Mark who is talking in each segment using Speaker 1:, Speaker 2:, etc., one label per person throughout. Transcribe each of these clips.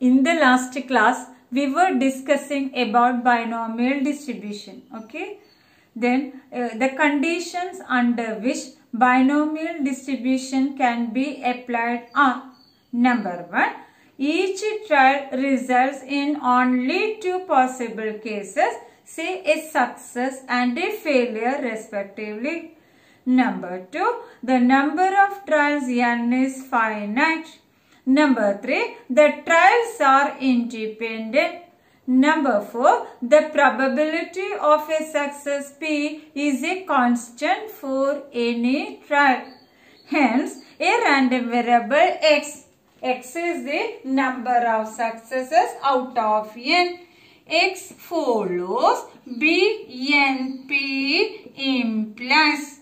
Speaker 1: in the last class we were discussing about binomial distribution okay? Then uh, the conditions under which binomial distribution can be applied are number 1 each trial results in only two possible cases say a success and a failure respectively. Number 2 the number of trials n is finite Number 3. The trials are independent. Number 4. The probability of a success P is a constant for any trial. Hence, a random variable X. X is the number of successes out of N. X follows B N P implies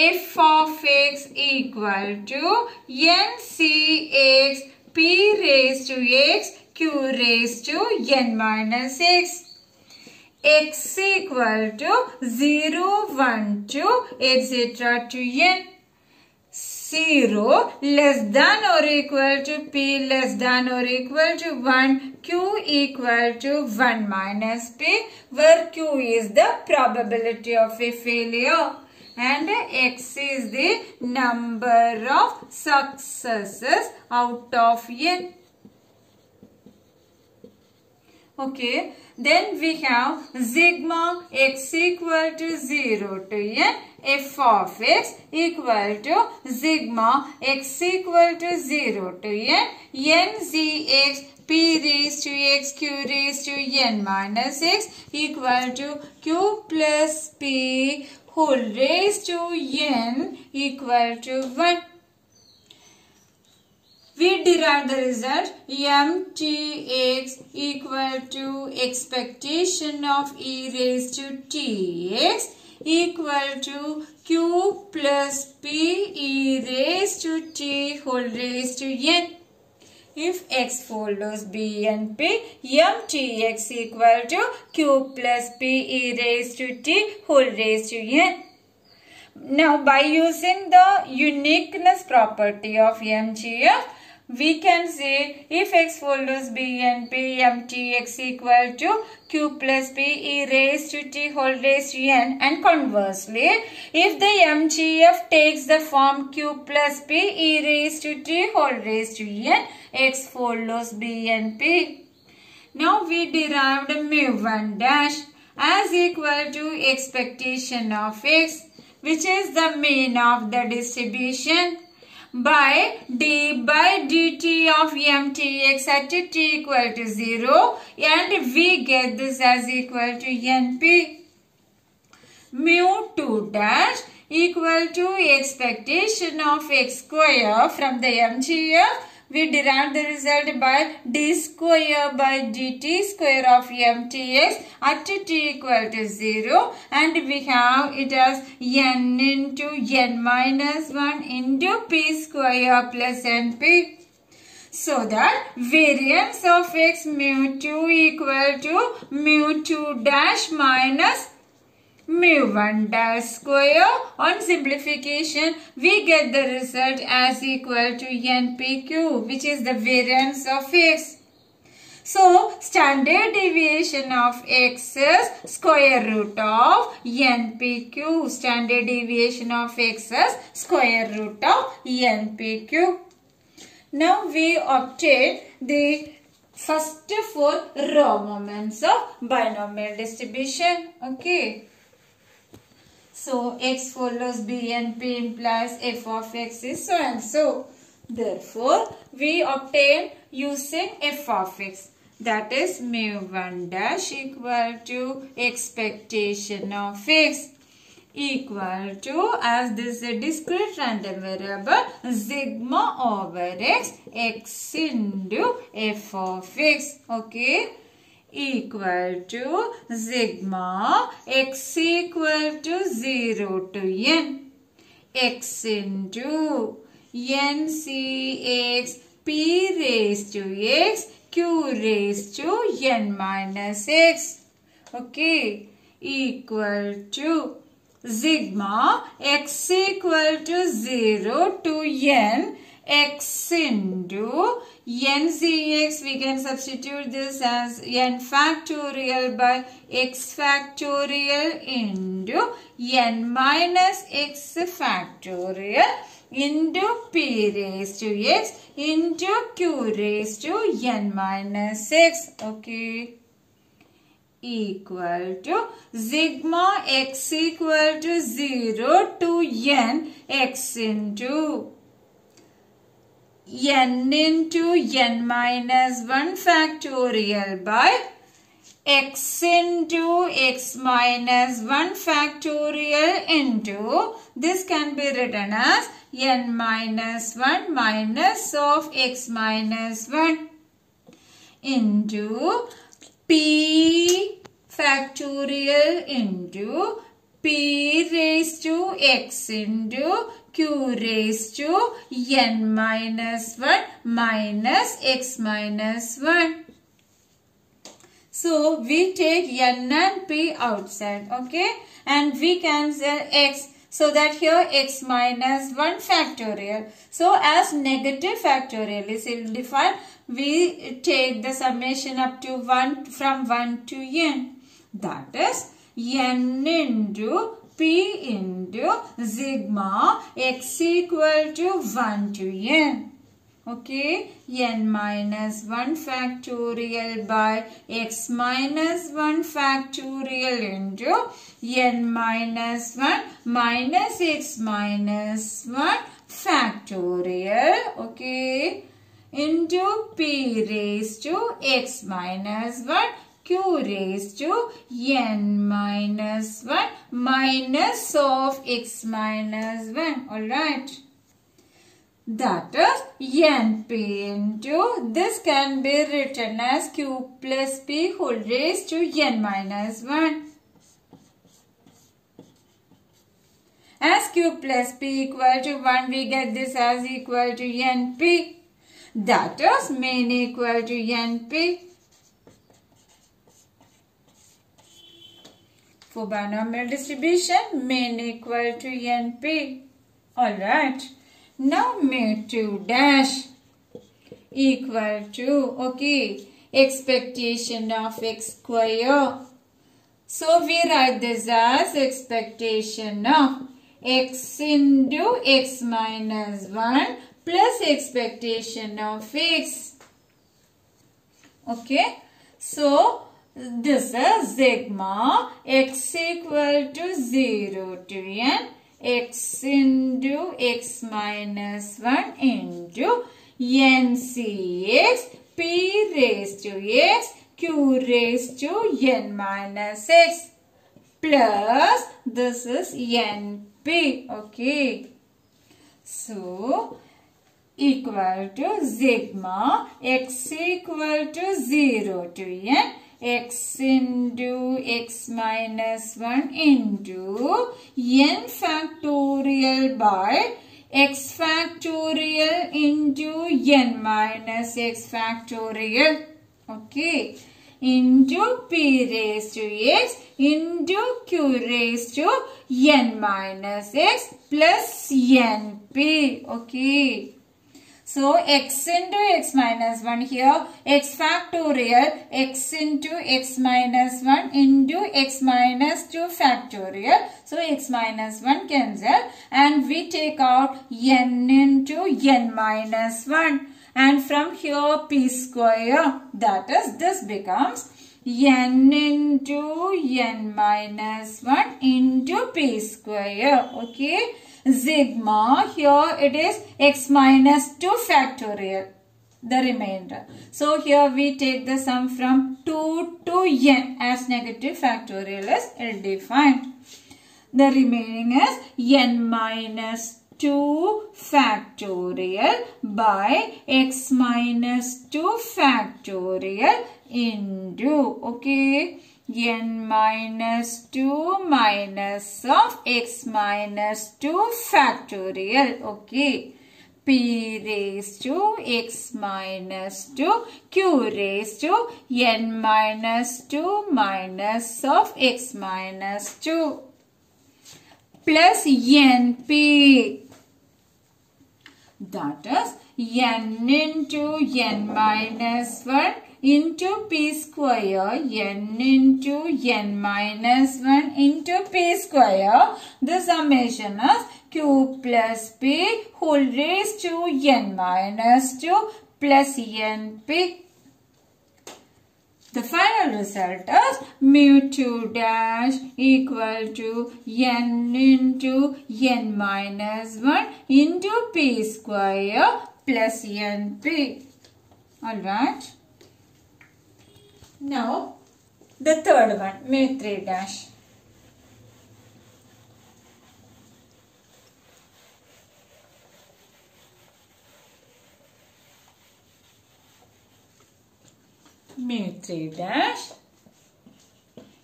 Speaker 1: f of x equal to ncx p raised to x q raised to n minus x x equal to 0, 1, 2 etc. to n 0 less than or equal to p less than or equal to 1 q equal to 1 minus p where q is the probability of a failure and x is the number of successes out of n. Okay, then we have sigma x equal to 0 to n. F of x equal to sigma x equal to 0 to n. N z x p raised to x q raised to n minus x equal to q plus p whole raised to n equal to 1. We derive the result mtx equal to expectation of e raised to tx equal to q plus p e raised to t whole raised to n. If x follows b and p, mtx equal to q plus p e raised to t whole raised to n. Now by using the uniqueness property of MGF, we can say if x follows b and p mtx equal to q plus p e raised to t whole raised to n and conversely if the mgf takes the form q plus p e raised to t whole raised to n x follows b and p. Now we derived mu1 dash as equal to expectation of x which is the mean of the distribution by d by dt of mtx at t equal to 0 and we get this as equal to np. Mu 2 dash equal to expectation of x square from the MGF we derive the result by d square by dt square of mtx at t equal to 0 and we have it as n into n minus 1 into p square plus np. So that variance of x mu 2 equal to mu 2 dash minus mu1 dash square. On simplification, we get the result as equal to npq which is the variance of x. So, standard deviation of x is square root of npq. Standard deviation of x is square root of npq. Now, we obtain the first four raw moments of binomial distribution. Okay. So x follows b and p implies f of x is so and so. Therefore, we obtain using f of x. That is mu1 dash equal to expectation of x equal to as this is a discrete random variable sigma over x x into f of x. Okay equal to sigma x equal to 0 to n. X into n c x p raised to x q raised to n minus x. Okay? Equal to sigma x equal to 0 to n. X into ncx we can substitute this as n factorial by x factorial into n minus x factorial into p raised to x into q raised to n minus x. Okay equal to sigma x equal to 0 to n x into n into n minus 1 factorial by x into x minus 1 factorial into this can be written as n minus 1 minus of x minus 1 into p factorial into p raised to x into q raised to n minus 1 minus x minus 1. So we take n and p outside okay and we cancel x so that here x minus 1 factorial. So as negative factorial is defined we take the summation up to 1 from 1 to n that is n into p into sigma x equal to 1 to n. Okay, n minus 1 factorial by x minus 1 factorial into n minus 1 minus x minus 1 factorial. Okay, into p raised to x minus 1 q raised to n minus 1 minus of x minus 1. Alright. That is np into this can be written as q plus p whole raised to n minus 1. As q plus p equal to 1 we get this as equal to np. That is main equal to np. For binomial distribution, mean equal to NP. Alright. Now main 2 dash equal to, okay, expectation of x square. So we write this as expectation of x into x minus 1 plus expectation of x. Okay. So this is sigma x equal to 0 to n x into x minus 1 into ncx p raised to x q raised to n minus x plus this is np okay. So equal to sigma x equal to 0 to n x into x minus 1 into n factorial by x factorial into n minus x factorial. Okay. Into p raised to x into q raised to n minus x plus np. Okay. So x into x minus 1 here x factorial x into x minus 1 into x minus 2 factorial. So x minus 1 cancel and we take out n into n minus 1 and from here p square that is this becomes n into n minus 1 into p square. Okay sigma here it is x minus 2 factorial the remainder. So here we take the sum from 2 to n as negative factorial is defined. The remaining is n minus 2 factorial by x minus 2 factorial into okay n minus 2 minus of x minus 2 factorial. Okay. P raised to x minus 2 q raised to n minus 2 minus of x minus 2 plus np that is n into n minus 1 into p square n into n minus 1 into p square. The summation is q plus p whole raised to n minus 2 plus np. The final result is mu 2 dash equal to n into n minus 1 into p square plus np. Alright. Now, the third one, mu 3 dash. mu 3 dash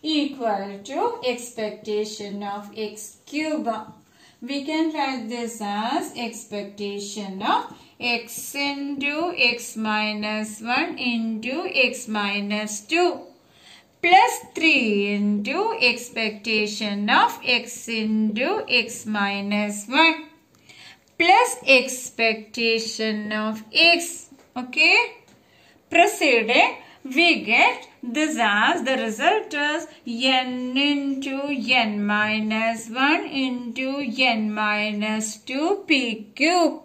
Speaker 1: equal to expectation of x cube. We can write this as expectation of x into x minus 1 into x minus 2 plus 3 into expectation of x into x minus 1 plus expectation of x. Okay. Proceeding we get this as the result is n into n minus 1 into n minus 2 p cube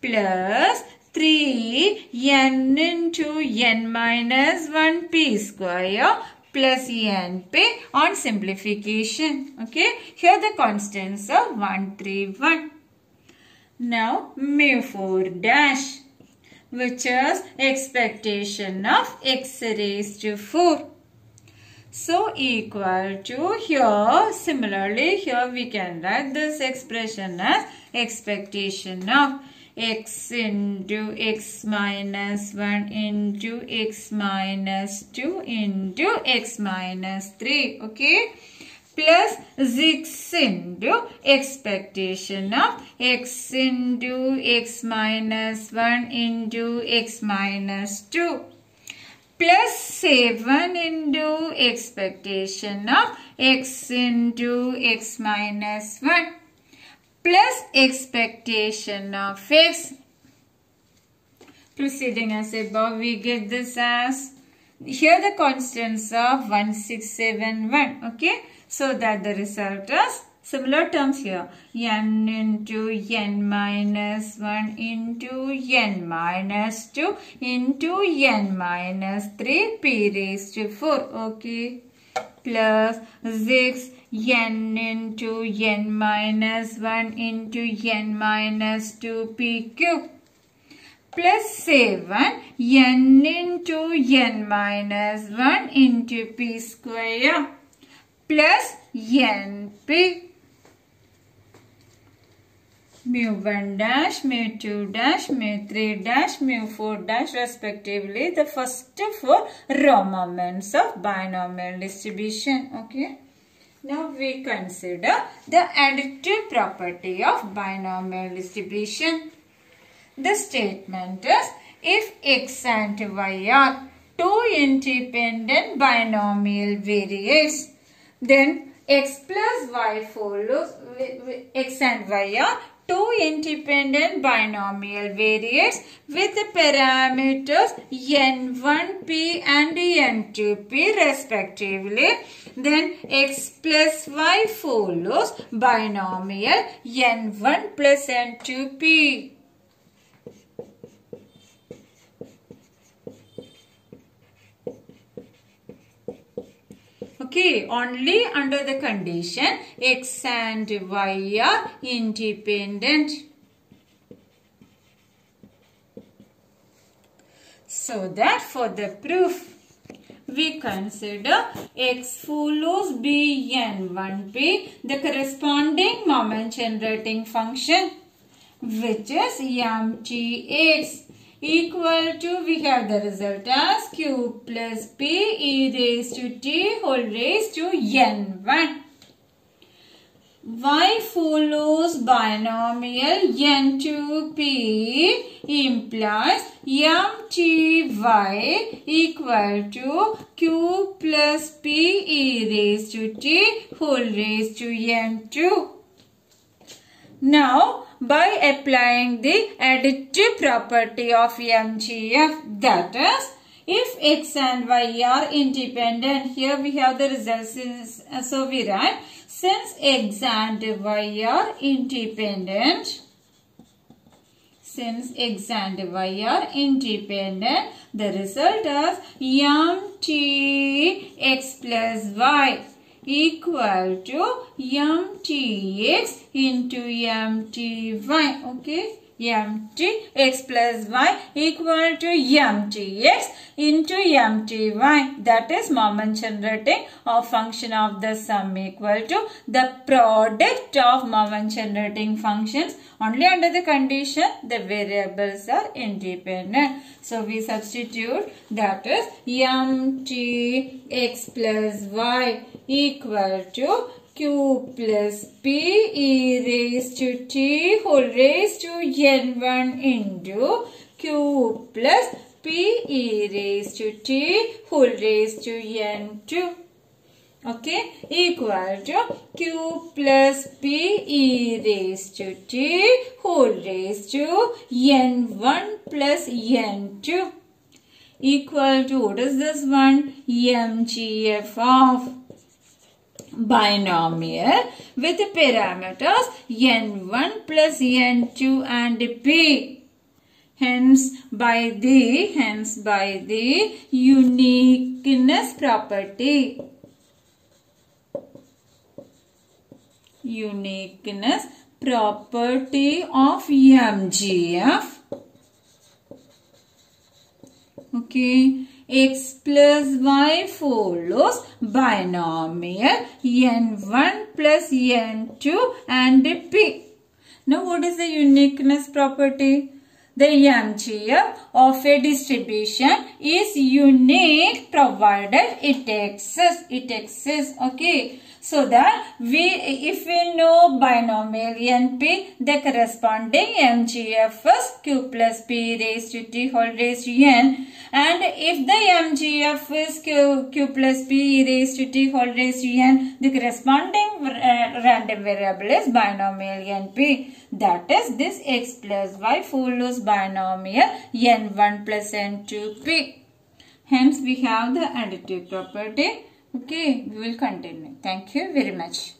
Speaker 1: plus 3 n into n minus 1 p square plus np on simplification. Okay, here the constants are 1, 3, 1. Now mu 4 dash which is expectation of x raised to 4. So equal to here, similarly here we can write this expression as expectation of x into x minus 1 into x minus 2 into x minus 3. Okay plus 6 into expectation of x into x minus 1 into x minus 2 plus 7 into expectation of x into x minus 1 plus expectation of x. Proceeding as above, we get this as, here the constants of 1671, okay. So that the result is similar terms here. n into n minus 1 into n minus 2 into n minus 3 p raised to 4. Okay. Plus 6 n into n minus 1 into n minus 2 p cube plus 7 n into n minus 1 into p square plus np mu 1 dash, mu 2 dash, mu 3 dash, mu 4 dash respectively the first four raw moments of binomial distribution. Okay. Now we consider the additive property of binomial distribution. The statement is if x and y are two independent binomial variables, then x plus y follows, x and y are two independent binomial variates with the parameters n1p and n2p respectively. Then x plus y follows binomial n1 plus n2p. Okay, only under the condition x and y are independent. So that for the proof, we consider x follows b n 1p, the corresponding moment generating function, which is mtx equal to, we have the result as q plus p e raised to t whole raised to n1. y follows binomial n2p implies mty equal to q plus p e raised to t whole raised to n2. Now, by applying the additive property of MGF that is if x and y are independent here we have the results so we write since x and y are independent since x and y are independent the result is mt x plus y equal to mtx into mty okay mt x plus y equal to mtx into mty that is moment generating of function of the sum equal to the product of moment generating functions. Only under the condition the variables are independent. So we substitute that is mt x plus y equal to q plus p e raised to t whole raised to n1 into q plus p e raised to t whole raised to n2 okay? Equal to q plus p e raised to t whole raised to n1 plus n2 equal to what is this one? Mgf of binomial with parameters n1 plus n2 and p. Hence by the hence by the uniqueness property. Uniqueness property of MGF. Okay x plus y follows binomial n1 plus n2 and p. Now what is the uniqueness property? The MGF of a distribution is unique provided it exists. It exists. Okay. So that we, if we know binomial NP, the corresponding MGF is Q plus P raised to T whole raised to N. And if the MGF is Q, Q plus P raised to T whole raised to N, the corresponding uh, random variable is binomial NP. That is this X plus Y follows binomial N1 plus N2P. Hence we have the additive property Okay, we will continue. Thank you very much.